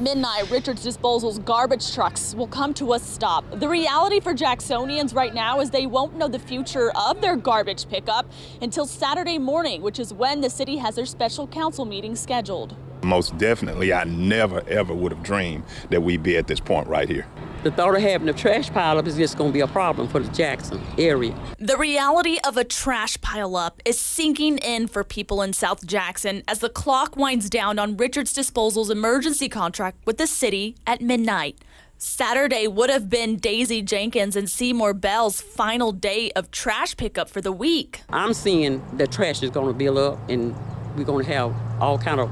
Midnight, Richards Disposal's garbage trucks will come to a stop. The reality for Jacksonians right now is they won't know the future of their garbage pickup until Saturday morning, which is when the city has their special council meeting scheduled. Most definitely, I never ever would have dreamed that we'd be at this point right here. The thought of having a trash pile up is just going to be a problem for the Jackson area. The reality of a trash pileup is sinking in for people in South Jackson as the clock winds down on Richards Disposal's emergency contract with the city at midnight. Saturday would have been Daisy Jenkins and Seymour Bell's final day of trash pickup for the week. I'm seeing that trash is going to build up, and we're going to have all kind of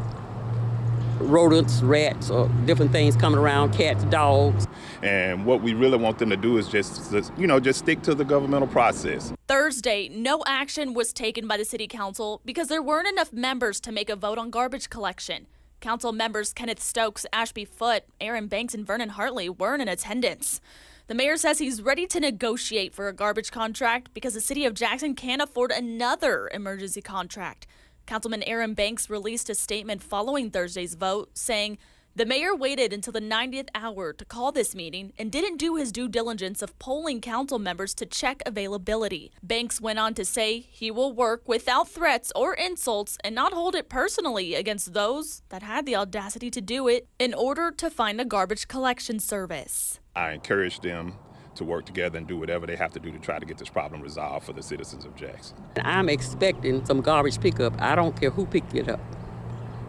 rodents, rats, or different things coming around, cats, dogs. And what we really want them to do is just, just, you know, just stick to the governmental process. Thursday, no action was taken by the city council because there weren't enough members to make a vote on garbage collection. Council members Kenneth Stokes, Ashby Foote, Aaron Banks, and Vernon Hartley weren't in attendance. The mayor says he's ready to negotiate for a garbage contract because the city of Jackson can't afford another emergency contract. Councilman Aaron Banks released a statement following Thursday's vote saying the mayor waited until the 90th hour to call this meeting and didn't do his due diligence of polling council members to check availability. Banks went on to say he will work without threats or insults and not hold it personally against those that had the audacity to do it in order to find a garbage collection service. I encourage them to work together and do whatever they have to do to try to get this problem resolved for the citizens of Jackson. I'm expecting some garbage pickup. I don't care who picked it up,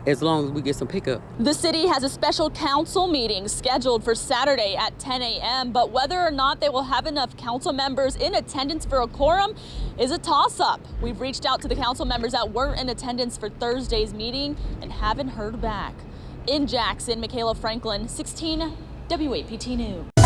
as long as we get some pickup. The city has a special council meeting scheduled for Saturday at 10 a.m., but whether or not they will have enough council members in attendance for a quorum is a toss up. We've reached out to the council members that weren't in attendance for Thursday's meeting and haven't heard back. In Jackson, Michaela Franklin, 16 WAPT News.